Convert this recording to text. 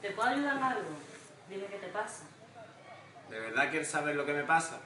¿Te puedo ayudar en algo? Dime qué te pasa. ¿De verdad quieres saber lo que me pasa?